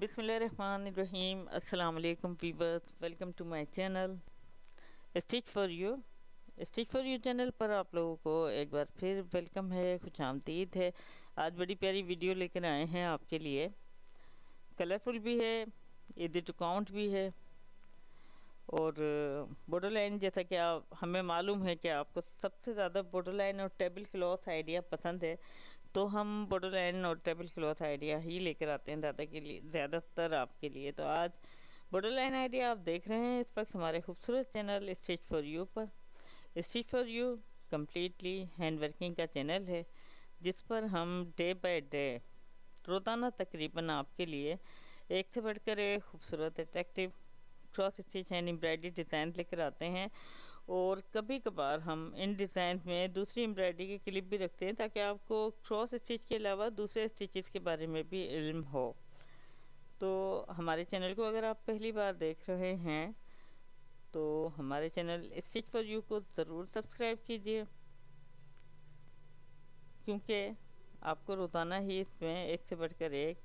बिसमीम अस्सलाम वालेकुम viewers welcome to my channel stitch for you stitch for you channel पर आप लोगों को एक बार फिर वेलकम है खुश आमदीद है। आज बड़ी प्यारी वीडियो लेकर आए हैं आपके लिए। कलरफुल भी है इधर टू काउंट भी है। और बॉर्डर लाइन जैसा कि आप, हमें मालूम है कि आपको सबसे ज़्यादा बॉर्डर लाइन और टेबल क्लॉथ आइडिया पसंद है तो हम बॉर्डर लाइन और टेबल क्लॉथ आइडिया ही लेकर आते हैं ज़्यादा के लिए, ज़्यादातर आपके लिए। तो आज बॉर्डर लाइन आइडिया आप देख रहे हैं इस वक्त हमारे खूबसूरत चैनल स्टिच फॉर यू पर। Stitch for you completely hand working का चैनल है, जिस पर हम डे बाय डे रोज़ाना तकरीबन आपके लिए एक से बढ़कर एक खूबसूरत attractive cross stitch and embroidery design लेकर आते हैं। और कभी कभार हम इन डिज़ाइन में दूसरी एम्ब्रॉयडरी के क्लिप भी रखते हैं ताकि आपको क्रॉस स्टिच के अलावा दूसरे स्टिचेस के बारे में भी इल्म हो। तो हमारे चैनल को अगर आप पहली बार देख रहे हैं तो हमारे चैनल स्टिच फॉर यू को ज़रूर सब्सक्राइब कीजिए। क्योंकि आपको रोज़ाना ही इसमें एक से बढ़कर एक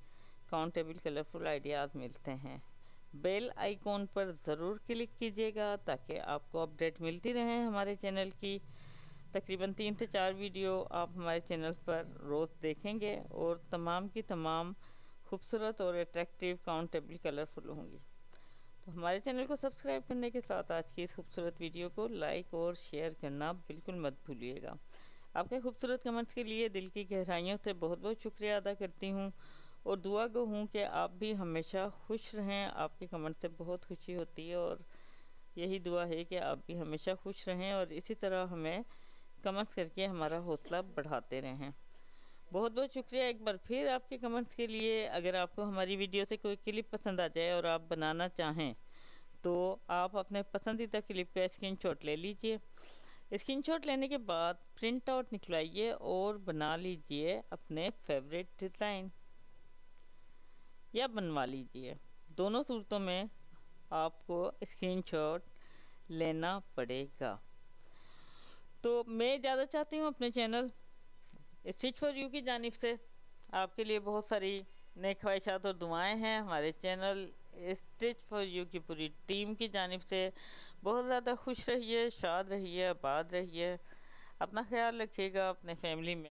काउंटेबल कलरफुल आइडियाज़ मिलते हैं। बेल आइकॉन पर ज़रूर क्लिक कीजिएगा ताकि आपको अपडेट मिलती रहे हमारे चैनल की। तकरीबन तीन से चार वीडियो आप हमारे चैनल पर रोज़ देखेंगे और तमाम की तमाम खूबसूरत और अट्रैक्टिव काउंटेबल कलरफुल होंगी। तो हमारे चैनल को सब्सक्राइब करने के साथ आज की इस खूबसूरत वीडियो को लाइक और शेयर करना बिल्कुल मत भूलिएगा। आपके खूबसूरत कमेंट्स के लिए दिल की गहराइयों से बहुत बहुत शुक्रिया अदा करती हूँ। और दुआ गो हूँ कि आप भी हमेशा खुश रहें। आपके कमेंट से बहुत खुशी होती है और यही दुआ है कि आप भी हमेशा खुश रहें और इसी तरह हमें कमेंट्स करके हमारा हौसला बढ़ाते रहें। बहुत बहुत शुक्रिया एक बार फिर आपके कमेंट्स के लिए। अगर आपको हमारी वीडियो से कोई क्लिप पसंद आ जाए और आप बनाना चाहें तो आप अपने पसंदीदा क्लिप का स्क्रीन ले लीजिए। स्क्रीन लेने के बाद प्रिंट आउट निकलवाइए और बना लीजिए अपने फेवरेट डिज़ाइन। या बनवा लीजिए। दोनों सूरतों में आपको स्क्रीनशॉट लेना पड़ेगा। तो मैं ज़्यादा चाहती हूँ अपने चैनल स्टिच फॉर यू की जानब से। आपके लिए बहुत सारी नए ख्वाहिशात और दुआएँ हैं। हमारे चैनल स्टिच फॉर यू की पूरी टीम की जानब से। बहुत ज़्यादा खुश रहिए, शाद रहिए, आबाद रहिए। अपना ख्याल रखिएगा अपने फैमिली में।